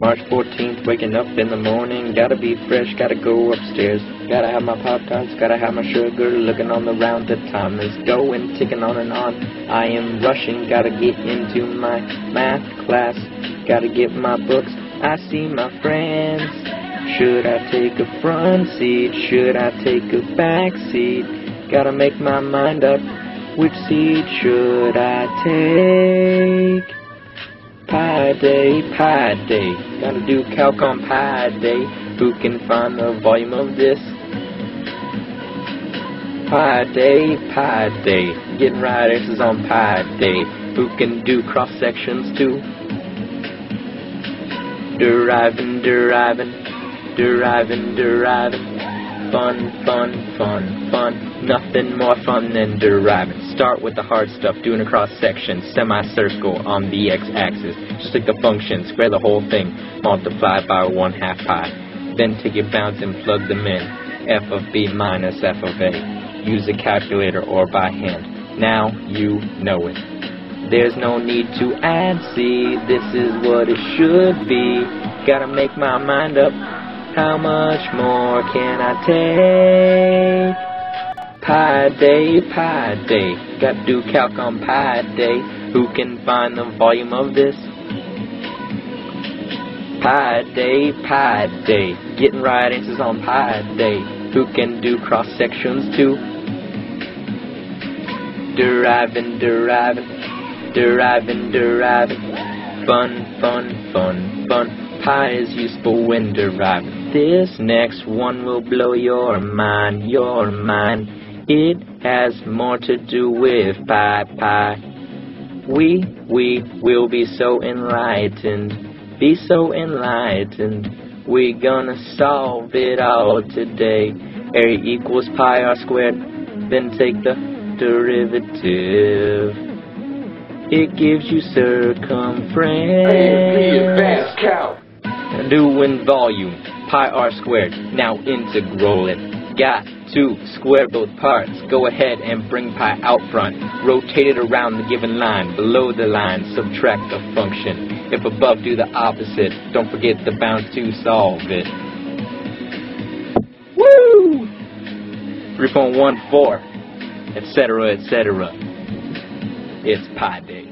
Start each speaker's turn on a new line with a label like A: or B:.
A: March 14th, waking up in the morning, gotta be fresh, gotta go upstairs. Gotta have my Pop Tarts, gotta have my sugar, looking on the round, the time is going, ticking on and on. I am rushing, gotta get into my math class, gotta get my books, I see my friends. Should I take a front seat, should I take a back seat? Gotta make my mind up, which seat should I take? Pi day, pi day. Gotta do calc on pi day. Who can find the volume of this? Pi day, pi day. Getting right answers on pi day. Who can do cross sections too? Deriving, deriving, deriving, deriving. Fun, fun, fun, fun. Nothing more fun than deriving. Start with the hard stuff, doing a cross section, semicircle on the x-axis. Just take the function, square the whole thing, multiply by 1 half pi. Then take your bounds and plug them in. f of b minus f of a. Use a calculator or by hand. Now you know it. There's no need to add, see, this is what it should be. Gotta make my mind up, how much more can I take? Pi day, pi day, gotta do calc on pi day. Who can find the volume of this? Pi day, pi day, getting right answers on pi day. Who can do cross sections too? Deriving, deriving, deriving, deriving. Fun, fun, fun, fun. Pi is useful when deriving. This next one will blow your mind, your mind. It has more to do with pi, pi. We, we will be so enlightened, be so enlightened. We're gonna solve it all today. Area equals pi r squared, then take the derivative. It gives you circumference.
B: advanced count.
A: Doing volume, pi r squared. Now integral it. Got to square both parts. Go ahead and bring pi out front. Rotate it around the given line. Below the line, subtract the function. If above, do the opposite. Don't forget the bounds to solve it. Woo! 3.14, etc., etc. It's pi day.